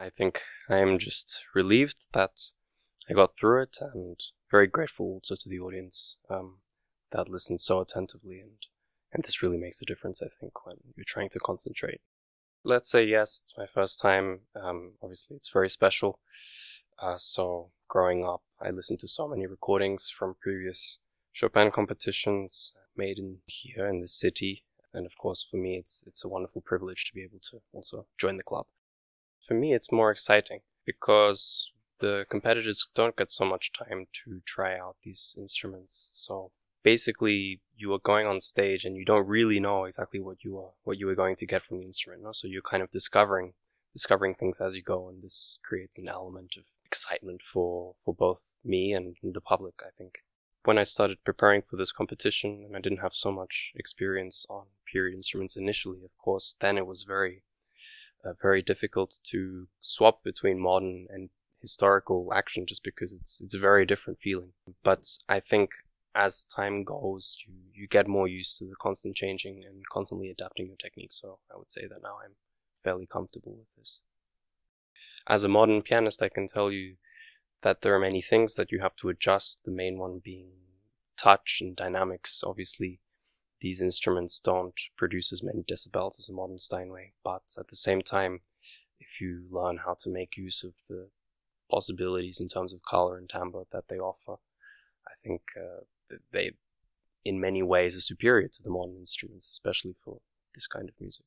I think I am just relieved that I got through it and very grateful also to the audience um, that listened so attentively and and this really makes a difference, I think, when you're trying to concentrate. Let's say yes, it's my first time. Um, obviously, it's very special. Uh, so growing up, I listened to so many recordings from previous Chopin competitions made in here in the city, and of course, for me, it's it's a wonderful privilege to be able to also join the club. For me, it's more exciting because the competitors don't get so much time to try out these instruments. So basically, you are going on stage and you don't really know exactly what you are what you are going to get from the instrument. No? So you're kind of discovering discovering things as you go, and this creates an element of excitement for for both me and the public. I think when I started preparing for this competition, and I didn't have so much experience on period instruments initially, of course, then it was very uh, very difficult to swap between modern and historical action just because it's it's a very different feeling. But I think as time goes, you, you get more used to the constant changing and constantly adapting your technique. So I would say that now I'm fairly comfortable with this. As a modern pianist, I can tell you that there are many things that you have to adjust, the main one being touch and dynamics. Obviously, these instruments don't produce as many decibels as a modern Steinway, but at the same time, if you learn how to make use of the possibilities in terms of color and timbre that they offer, I think uh, they, in many ways, are superior to the modern instruments, especially for this kind of music.